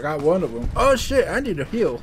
I got one of them. Oh shit, I need a heal.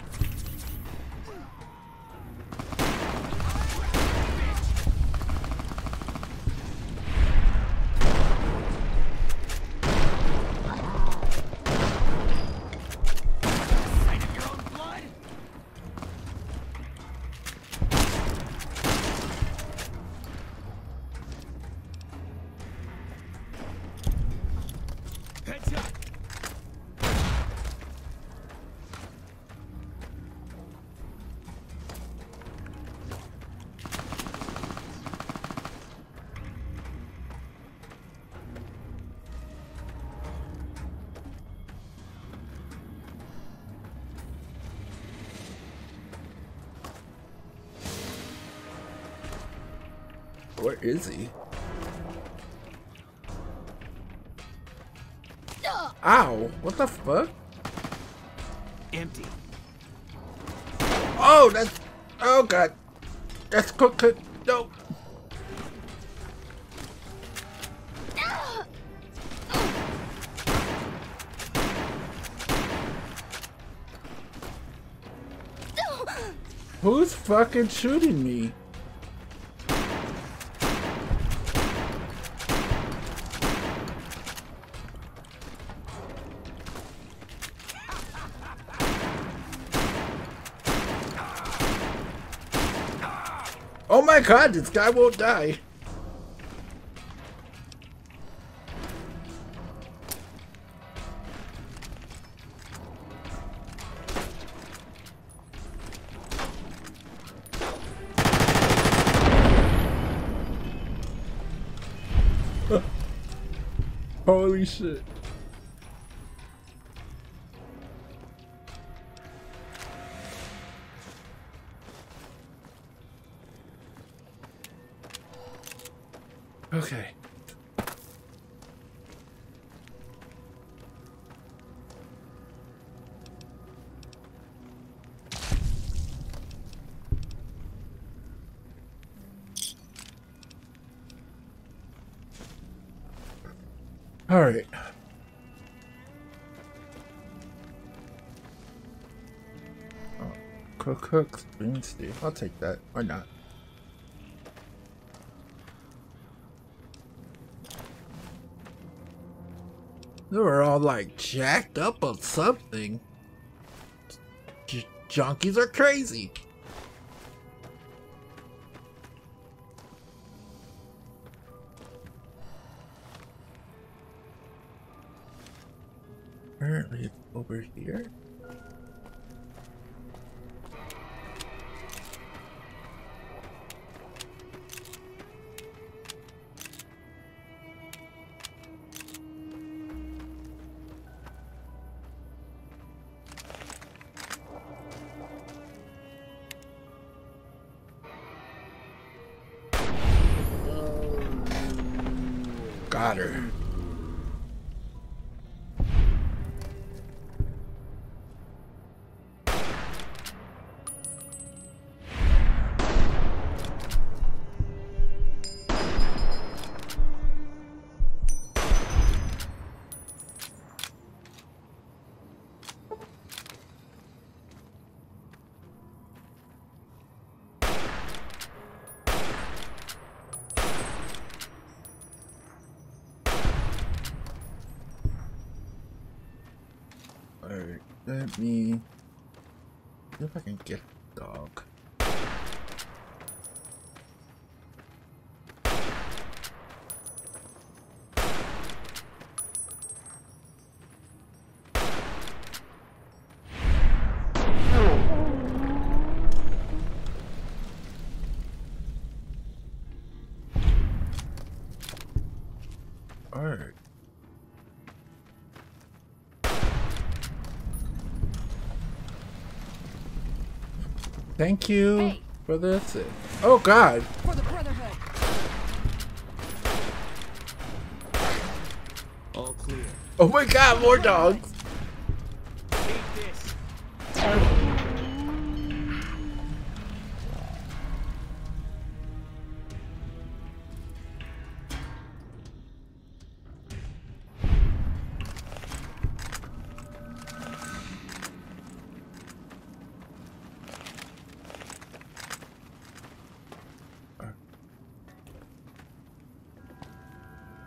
Where is he? Ow! What the fuck? Empty. Oh, that's. Oh god. That's cook. cook no. Who's fucking shooting me? God, this guy won't die. Holy shit. Cook, cook, spoon stew. I'll take that. Why not? They were all like jacked up on something. J junkies are crazy. Apparently it's over here. Let me see if I can get dog. Thank you Hey. for this. Oh god. For the Brotherhood. All clear. Oh my god, more dogs.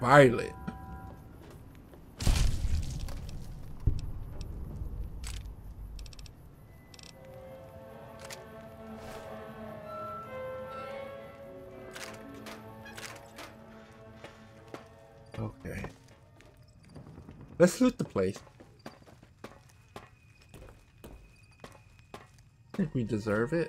Violet. Okay. Let's loot the place. I think we deserve it.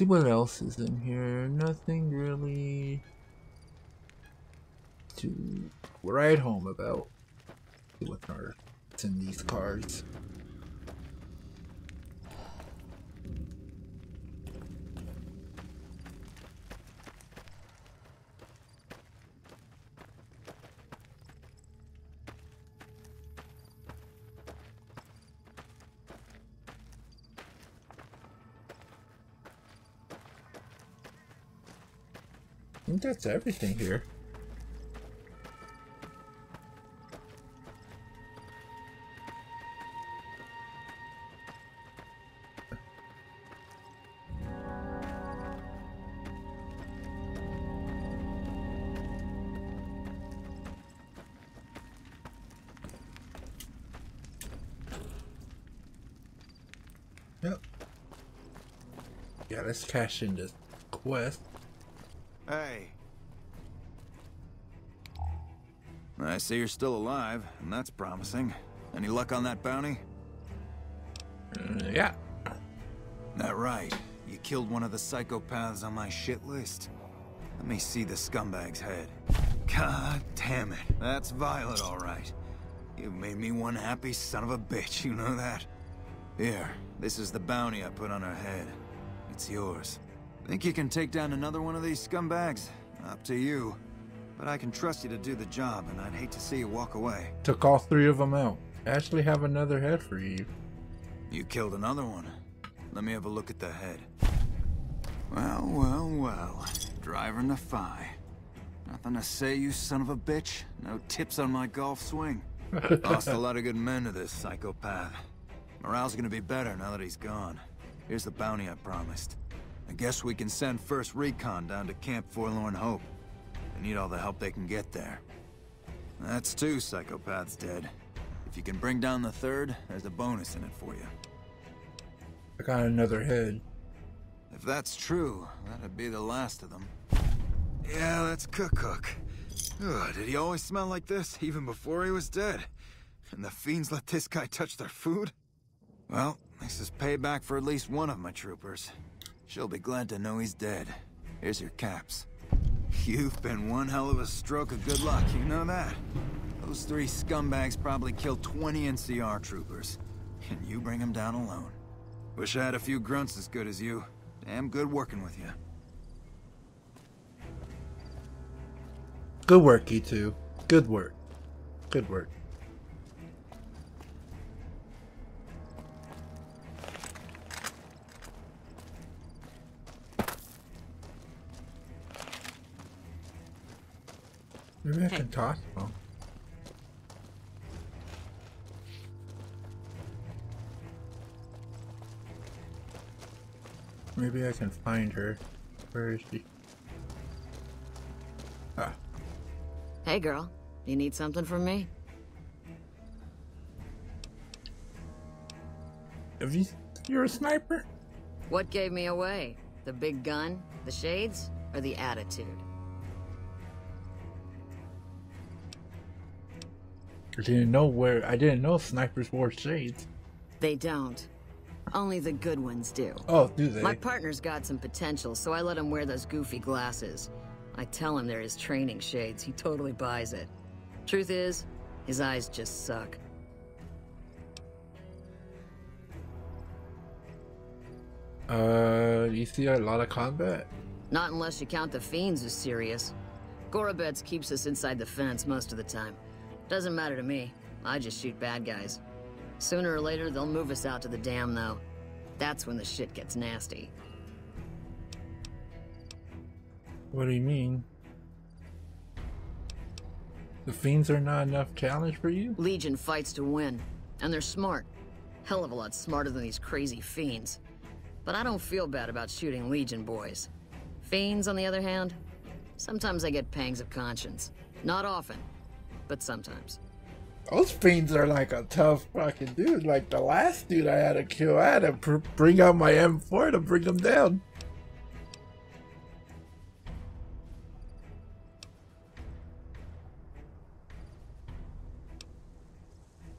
See what else is in here. Nothing really to write home about. What's in these cards. Think that's everything here. Yep. Yeah, let's cash in this quest. Hey. I see you're still alive, and that's promising. Any luck on that bounty? Uh, yeah. That right. You killed one of the psychopaths on my shit list. Let me see the scumbag's head. God damn it. That's Violet, all right. You've made me one happy son of a bitch, you know that? Here, this is the bounty I put on her head. It's yours. Think you can take down another one of these scumbags? Up to you. But I can trust you to do the job, and I'd hate to see you walk away. Took all three of them out. Actually have another head for you. You killed another one. Let me have a look at the head. Well, well, well. Driver Nephi. Nothing to say, you son of a bitch? No tips on my golf swing? Lost a lot of good men to this psychopath. Morale's gonna be better now that he's gone. Here's the bounty I promised. I guess we can send first recon down to Camp Forlorn Hope. They need all the help they can get there. That's two psychopaths dead. If you can bring down the third, there's a bonus in it for you. I got another head. If that's true, that'd be the last of them. Yeah, that's Cook Cook. Ugh, did he always smell like this, even before he was dead? And the fiends let this guy touch their food? Well, this is payback for at least one of my troopers. She'll be glad to know he's dead. Here's your caps. You've been one hell of a stroke of good luck, you know that? Those three scumbags probably killed 20 NCR troopers. And you bring them down alone. Wish I had a few grunts as good as you. Damn good working with you. Good work, you two. Good work. Good work. Maybe I Hey. can toss them. Maybe I can find her. Where is she? Ah, Hey, girl. You need something from me? have you? You're a sniper? What gave me away? The big gun, the shades, or the attitude? I didn't know where. I didn't know snipers wore shades. They don't. Only the good ones do. Oh, do they? My partner's got some potential, so I let him wear those goofy glasses. I tell him they're his training shades. He totally buys it. Truth is, his eyes just suck. Uh, you see a lot of combat. Not unless you count the fiends as serious. Gorobets keeps us inside the fence most of the time. Doesn't matter to me. I just shoot bad guys. Sooner or later, they'll move us out to the dam, though. That's when the shit gets nasty. What do you mean? The fiends are not enough challenge for you? Legion fights to win, and they're smart. Hell of a lot smarter than these crazy fiends. But I don't feel bad about shooting Legion boys. Fiends, on the other hand, sometimes I get pangs of conscience. Not often, but sometimes. Those fiends are like a tough fucking dude. Like the last dude I had to kill, I had to bring out my M4 to bring him down.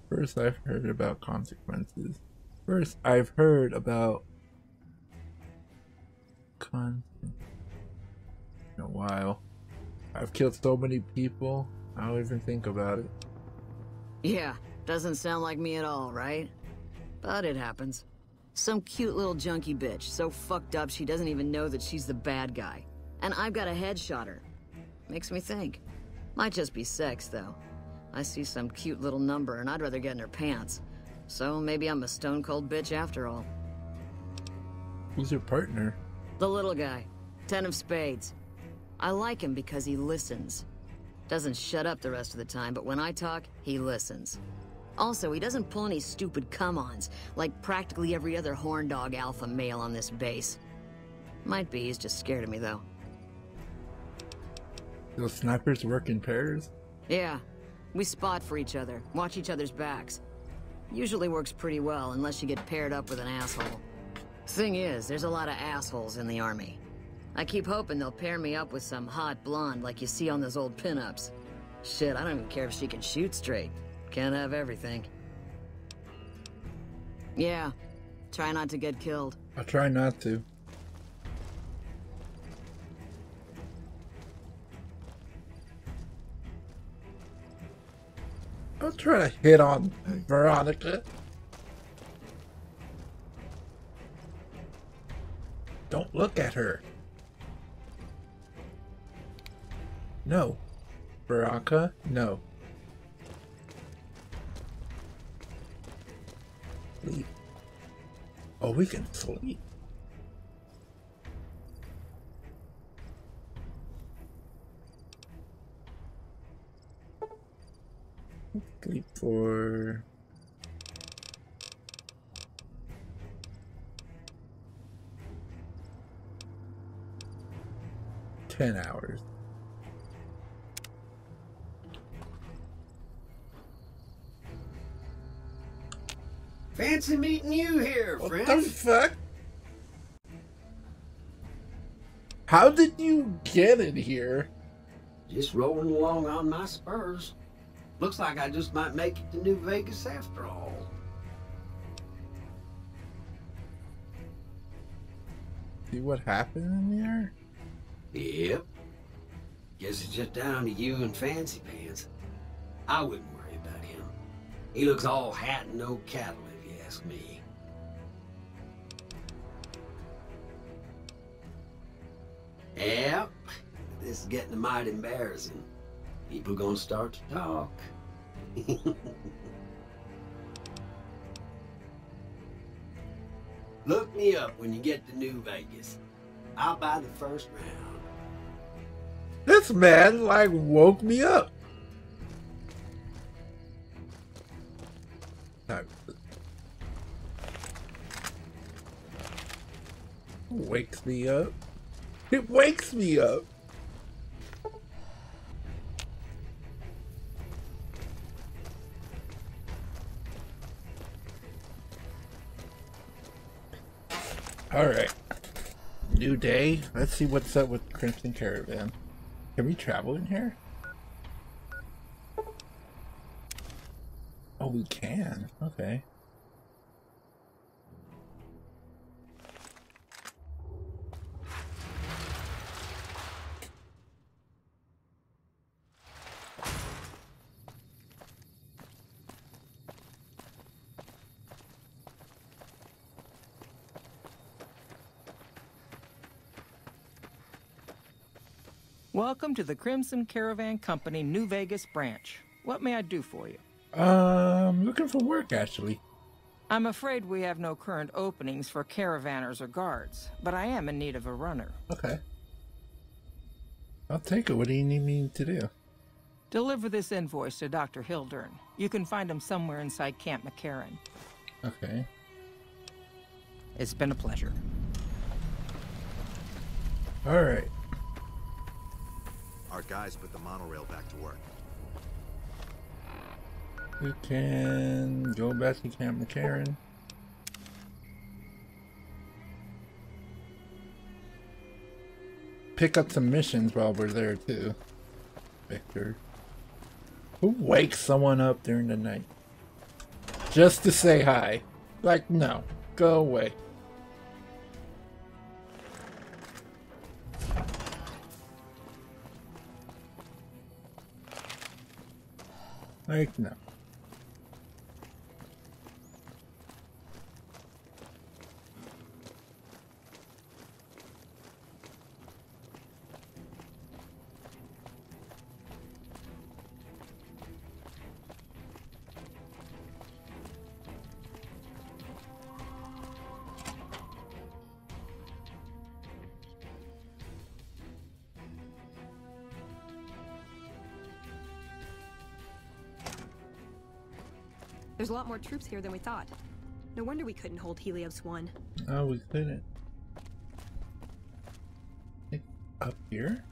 First, I've heard about consequences. First, I've heard about con. In a while, I've killed so many people. I don't even think about it. Yeah, doesn't sound like me at all, right? But it happens. Some cute little junkie bitch, so fucked up she doesn't even know that she's the bad guy. And I've got a headshot her. Makes me think. Might just be sex, though. I see some cute little number and I'd rather get in her pants. So maybe I'm a stone cold bitch after all. Who's your partner? The little guy. Ten of spades. I like him because he listens. Doesn't shut up the rest of the time, but when I talk, he listens. Also, he doesn't pull any stupid come-ons, like practically every other horn dog alpha male on this base. Might be he's just scared of me, though. Those snipers work in pairs? Yeah, we spot for each other, watch each other's backs. Usually works pretty well, unless you get paired up with an asshole. Thing is, there's a lot of assholes in the army. I keep hoping they'll pair me up with some hot blonde like you see on those old pinups. Shit, I don't even care if she can shoot straight. Can't have everything. Yeah, try not to get killed. I'll try not to. I'll try to hit on Veronica. Don't look at her. No. Veronica, no. Sleep. Oh, we can sleep. Sleep for ten hours. Fancy meeting you here, What friend. What the fuck? How did you get in here? Just rolling along on my spurs. Looks like I just might make it to New Vegas after all. See what happened in there? Yep. Guess it's just down to you and Fancy Pants. I wouldn't worry about him. He looks all hat and no cattle, ask me. Yep. This is getting mighty embarrassing. People gonna start to talk. Look me up when you get to New Vegas. I'll buy the first round. This man like woke me up. Wakes me up. It wakes me up. All right. New day. Let's see what's up with Crimson Caravan. Can we travel in here? Oh, we can. Okay. Welcome to the Crimson Caravan Company New Vegas branch. What may I do for you? Um, looking for work actually. I'm afraid we have no current openings for caravanners or guards, but I am in need of a runner. Okay. I'll take it. What do you need me to do? Deliver this invoice to Dr. Hildern. You can find him somewhere inside Camp McCarran. Okay. It's been a pleasure. All right. Our guys put the monorail back to work. We can go back to Camp McCarran. Pick up some missions while we're there too. Victor. Who wakes someone up during the night? Just to say hi. Like, no. Go away. Like, no. A lot more troops here than we thought. No wonder we couldn't hold Helios 1. Oh, we couldn't. Up here?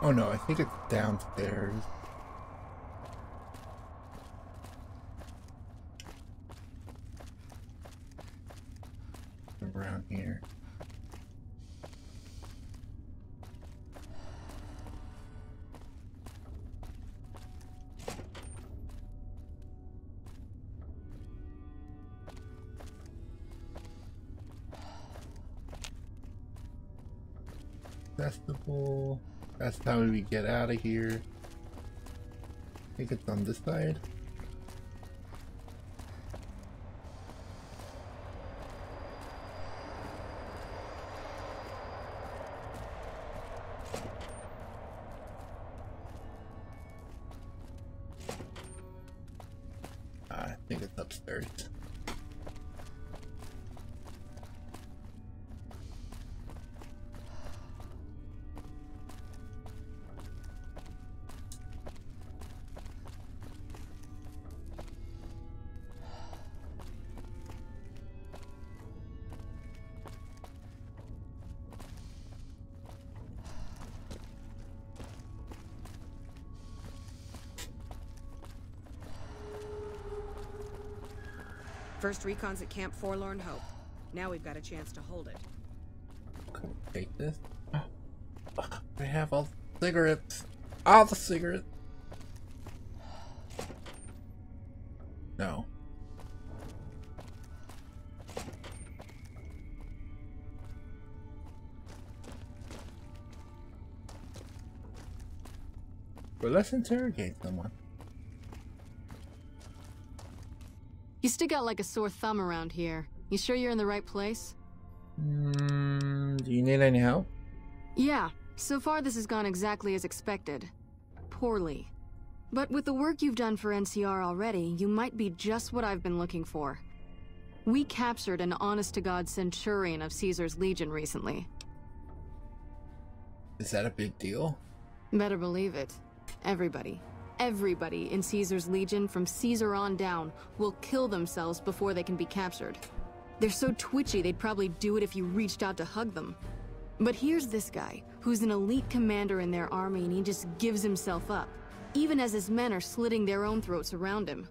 Oh no, I think it's downstairs. We get out of here. I think it's on this side. First recon's at Camp Forlorn Hope. Now we've got a chance to hold it. Could we take this? I have all the cigarettes. All the cigarettes. No. But let's interrogate someone. Stick out like a sore thumb around here. You sure you're in the right place? Mm, do you need any help? Yeah, so far this has gone exactly as expected. Poorly. But with the work you've done for NCR already, you might be just what I've been looking for. We captured an honest-to-God Centurion of Caesar's Legion recently. Is that a big deal? Better believe it. Everybody, everybody in Caesar's Legion from Caesar on down will kill themselves before they can be captured. They're so twitchy they'd probably do it if you reached out to hug them. But here's this guy, who's an elite commander in their army and he just gives himself up, even as his men are slitting their own throats around him.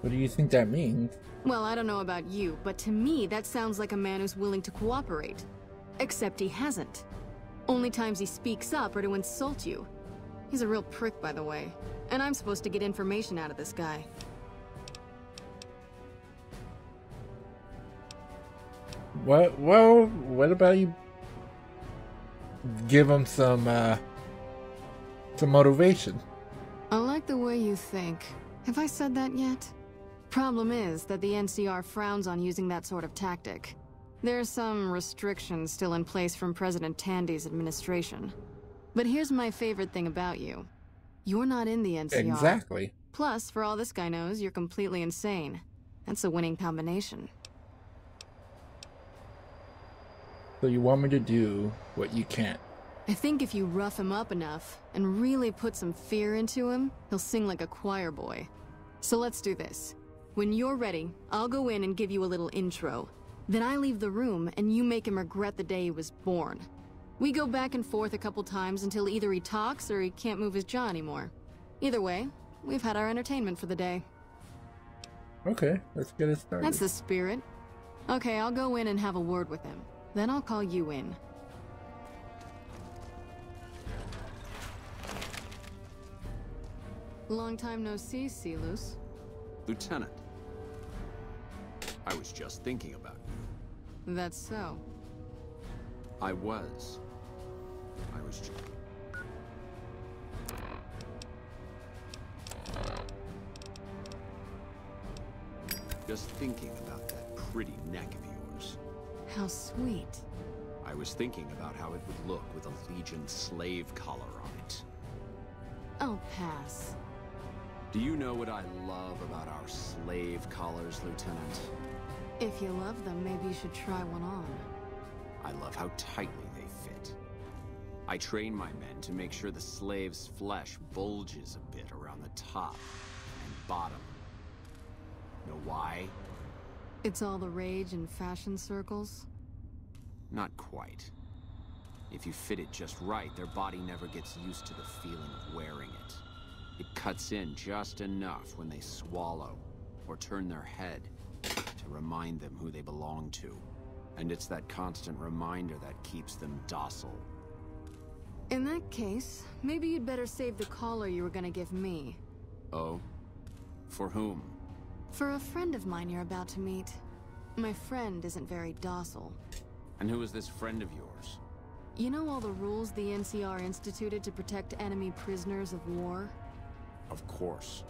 What do you think that means? Well, I don't know about you, but to me that sounds like a man who's willing to cooperate. Except he hasn't. Only times he speaks up are to insult you. He's a real prick, by the way. And I'm supposed to get information out of this guy. What? Well, what about you? Give him some, uh, some motivation. I like the way you think. Have I said that yet? Problem is that the NCR frowns on using that sort of tactic. There's some restrictions still in place from President Tandy's administration. But here's my favorite thing about you. You're not in the NCR. Exactly. Plus, for all this guy knows, you're completely insane. That's a winning combination. So you want me to do what you can't. I think if you rough him up enough and really put some fear into him, he'll sing like a choir boy. So let's do this. When you're ready, I'll go in and give you a little intro. Then I leave the room and you make him regret the day he was born. We go back and forth a couple times until either he talks or he can't move his jaw anymore. Either way, we've had our entertainment for the day. Okay, let's get it started. That's the spirit. Okay, I'll go in and have a word with him. Then I'll call you in. Long time no see, Silus. Lieutenant. I was just thinking about you. That's so. I was. I was just... Just thinking about that pretty neck of yours. How sweet. I was thinking about how it would look with a Legion slave collar on it. I'll pass. Do you know what I love about our slave collars, Lieutenant? If you love them, maybe you should try one on. I love how tightly they fit. I train my men to make sure the slave's flesh bulges a bit around the top and bottom. Know why? It's all the rage in fashion circles? Not quite. If you fit it just right, their body never gets used to the feeling of wearing it. It cuts in just enough when they swallow or turn their head to remind them who they belong to. And it's that constant reminder that keeps them docile. In that case, maybe you'd better save the collar you were gonna give me. Oh? For whom? For a friend of mine you're about to meet. My friend isn't very docile. And who is this friend of yours? You know all the rules the NCR instituted to protect enemy prisoners of war? Of course.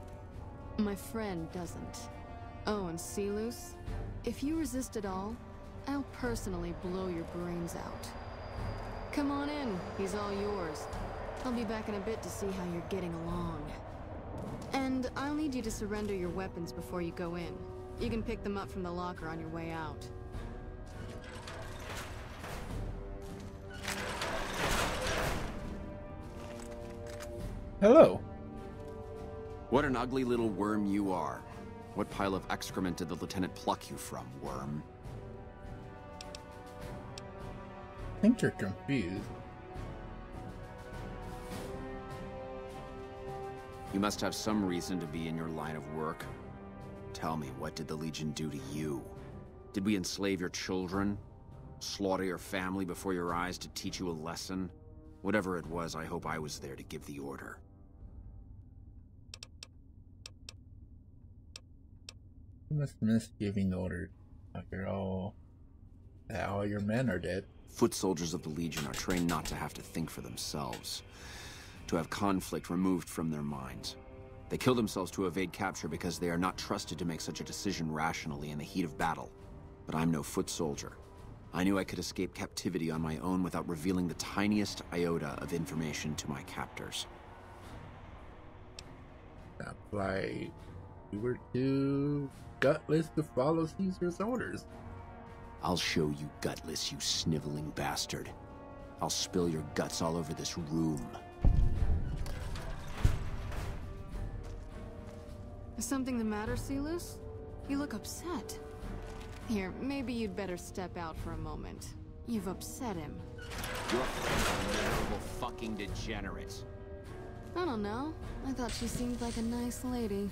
My friend doesn't. Oh, and Silus? If you resist at all, I'll personally blow your brains out. Come on in, he's all yours. I'll be back in a bit to see how you're getting along. And I'll need you to surrender your weapons before you go in. You can pick them up from the locker on your way out. Hello. What an ugly little worm you are. What pile of excrement did the lieutenant pluck you from, worm? I think you're confused. You must have some reason to be in your line of work. Tell me, what did the Legion do to you? Did we enslave your children? Slaughter your family before your eyes to teach you a lesson? Whatever it was, I hope I was there to give the order. You must miss giving orders. After all, that all your men are dead. Foot soldiers of the Legion are trained not to have to think for themselves, to have conflict removed from their minds. They kill themselves to evade capture because they are not trusted to make such a decision rationally in the heat of battle. But I'm no foot soldier. I knew I could escape captivity on my own without revealing the tiniest iota of information to my captors. That's you were too gutless to follow Caesar's orders. I'll show you gutless, you sniveling bastard. I'll spill your guts all over this room. Is something the matter, Silus? You look upset. Here, maybe you'd better step out for a moment. You've upset him. Your friend's a miserable fucking degenerate. I don't know. I thought she seemed like a nice lady.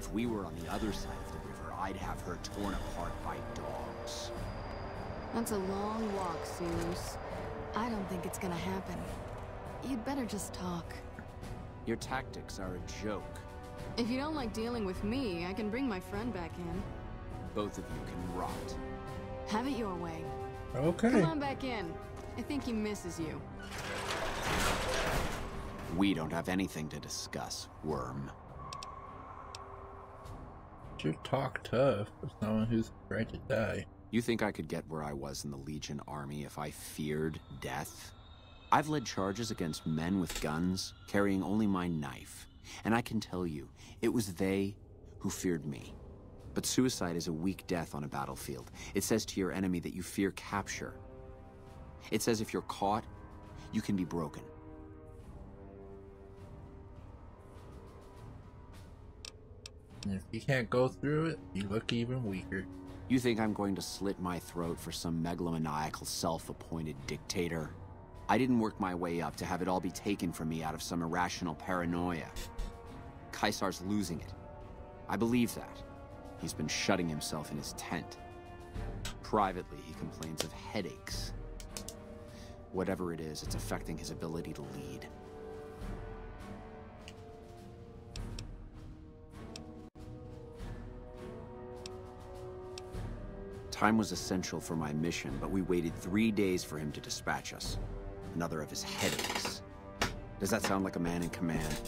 If we were on the other side of the river, I'd have her torn apart by dogs. That's a long walk, Silus. I don't think it's gonna happen. You'd better just talk. Your tactics are a joke. If you don't like dealing with me, I can bring my friend back in. Both of you can rot. Have it your way. Okay. Come on back in. I think he misses you. We don't have anything to discuss, worm. You talk tough for someone who's afraid to die. You think I could get where I was in the Legion army if I feared death? I've led charges against men with guns, carrying only my knife. And I can tell you, it was they who feared me. But suicide is a weak death on a battlefield. It says to your enemy that you fear capture. It says if you're caught, you can be broken. And if you can't go through it, you look even weaker. You think I'm going to slit my throat for some megalomaniacal self-appointed dictator? I didn't work my way up to have it all be taken from me out of some irrational paranoia. Caesar's losing it. I believe that. He's been shutting himself in his tent. Privately, he complains of headaches. Whatever it is, it's affecting his ability to lead. Time was essential for my mission, but we waited three days for him to dispatch us. Another of his headaches. Does that sound like a man in command?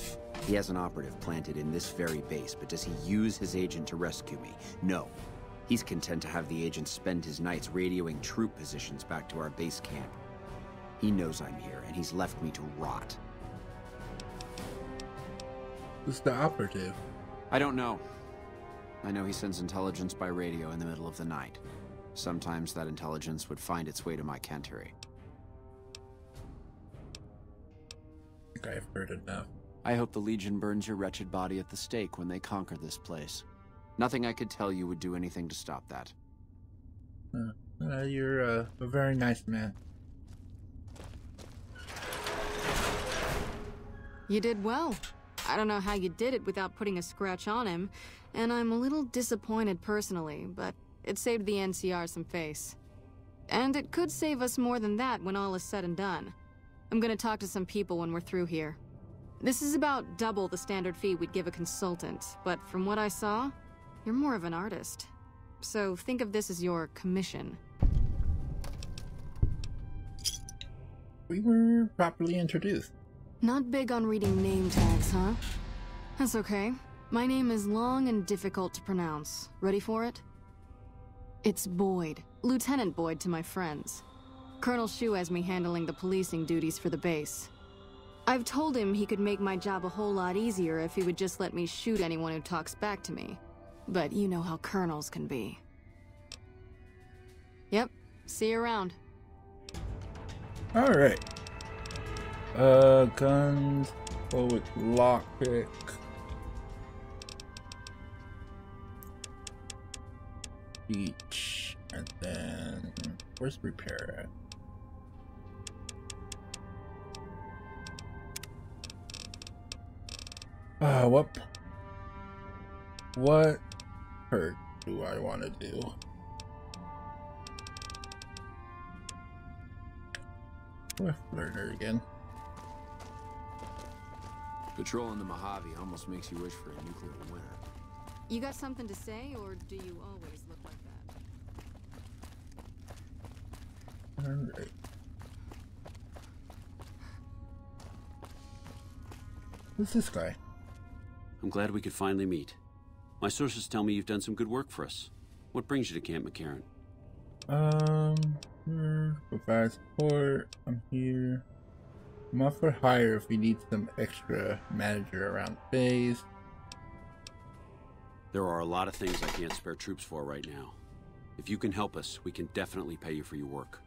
He has an operative planted in this very base, but does he use his agent to rescue me? No. He's content to have the agent spend his nights radioing troop positions back to our base camp. He knows I'm here, and he's left me to rot. Who's the operative? I don't know. I know he sends intelligence by radio in the middle of the night. Sometimes that intelligence would find its way to my cantery. I think I've heard enough. I hope the Legion burns your wretched body at the stake when they conquer this place. Nothing I could tell you would do anything to stop that. Uh, uh, you're uh, a very nice man. You did well. I don't know how you did it without putting a scratch on him, and I'm a little disappointed personally, but it saved the NCR some face. And it could save us more than that when all is said and done. I'm gonna talk to some people when we're through here. This is about double the standard fee we'd give a consultant, but from what I saw, you're more of an artist. So think of this as your commission. We were properly introduced. Not big on reading name tags, huh? That's okay. My name is long and difficult to pronounce. Ready for it? It's Boyd. Lieutenant Boyd to my friends. Colonel Hsu has me handling the policing duties for the base. I've told him he could make my job a whole lot easier if he would just let me shoot anyone who talks back to me. But you know how colonels can be. Yep. See you around. Alright. Uh, guns, forward lockpick. Beach, and then where's repair at? Uh, what? What perk do I want to do? Swift learner again. Patrolling the Mojave almost makes you wish for a nuclear winter. You got something to say, or do you always look like that? Alright. Who's this guy? I'm glad we could finally meet. My sources tell me you've done some good work for us. What brings you to Camp McCarran? Um, here, provide support. I'm here. I'm up for hire if we need some extra manager around the base. There are a lot of things I can't spare troops for right now. If you can help us, we can definitely pay you for your work.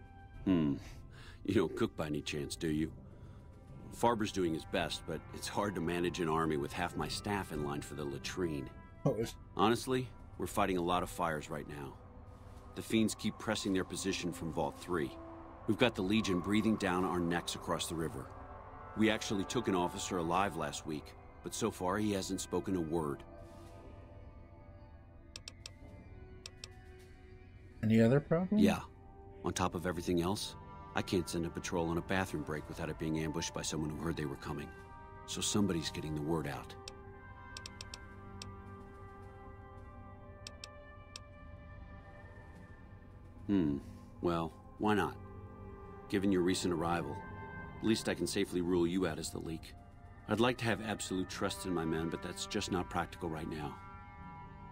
Hmm. You don't cook by any chance, do you? Farber's doing his best, but it's hard to manage an army with half my staff in line for the latrine. Oh, Honestly, we're fighting a lot of fires right now. The fiends keep pressing their position from Vault 3. We've got the Legion breathing down our necks across the river. We actually took an officer alive last week, but so far he hasn't spoken a word. Any other problem? Yeah. On top of everything else, I can't send a patrol on a bathroom break without it being ambushed by someone who heard they were coming. So somebody's getting the word out. Hmm. Well, why not? Given your recent arrival, at least I can safely rule you out as the leak. I'd like to have absolute trust in my men, but that's just not practical right now.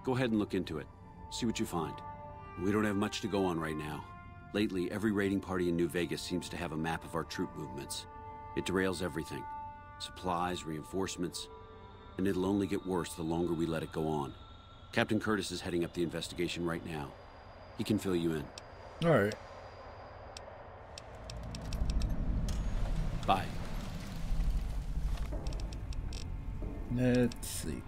Go ahead and look into it. See what you find. We don't have much to go on right now. Lately, every raiding party in New Vegas seems to have a map of our troop movements. It derails everything. Supplies, reinforcements, and it'll only get worse the longer we let it go on. Captain Curtis is heading up the investigation right now. He can fill you in. Alright. Bye. Let's see.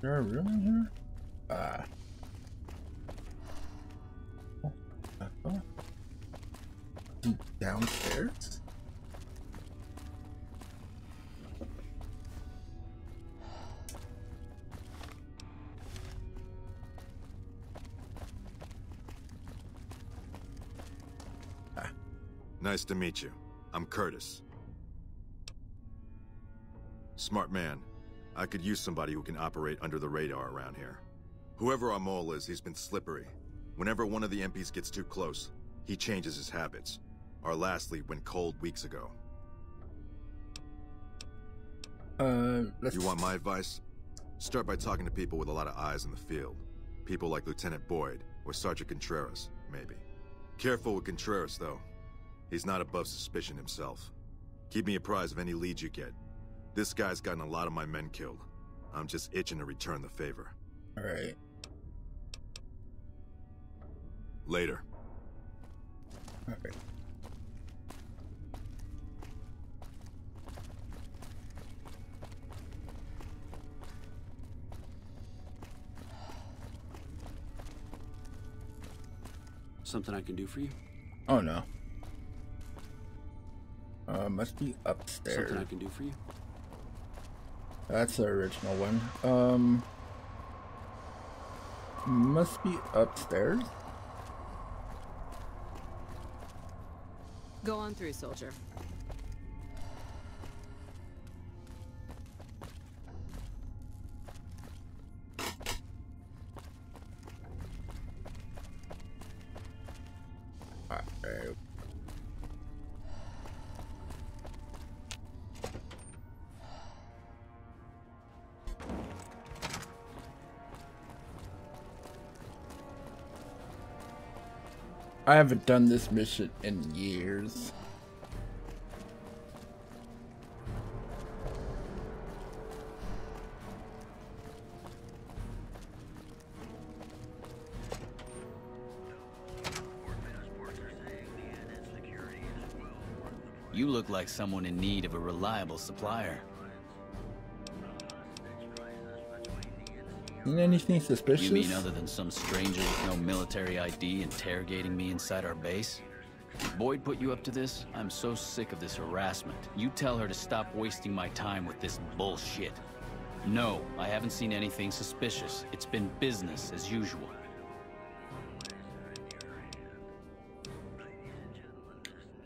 There a room in here? Ah. Uh. Downstairs? Nice to meet you. I'm Curtis. Smart man. I could use somebody who can operate under the radar around here. Whoever our mole is, he's been slippery. Whenever one of the MPs gets too close, he changes his habits. Our last lead went cold weeks ago. Uh, let's... You want my advice? Start by talking to people with a lot of eyes in the field. People like Lieutenant Boyd, or Sergeant Contreras, maybe. Careful with Contreras, though. He's not above suspicion himself. Keep me apprised of any leads you get. This guy's gotten a lot of my men killed. I'm just itching to return the favor. Alright. Later. Okay. Something I can do for you? Oh no. Uh, must be upstairs. Something I can do for you? That's the original one. Um, must be upstairs. Go on through, soldier. I haven't done this mission in years. You look like someone in need of a reliable supplier. Seen anything suspicious? You mean other than some stranger with no military ID interrogating me inside our base? Boyd put you up to this? I'm so sick of this harassment. You tell her to stop wasting my time with this bullshit. No, I haven't seen anything suspicious. It's been business as usual.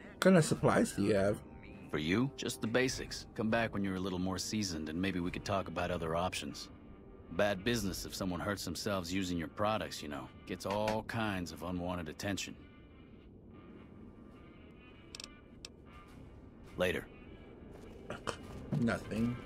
What kind of supplies do you have? For you, just the basics. Come back when you're a little more seasoned and maybe we could talk about other options. Bad business if someone hurts themselves using your products, you know. Gets all kinds of unwanted attention. Later. Nothing.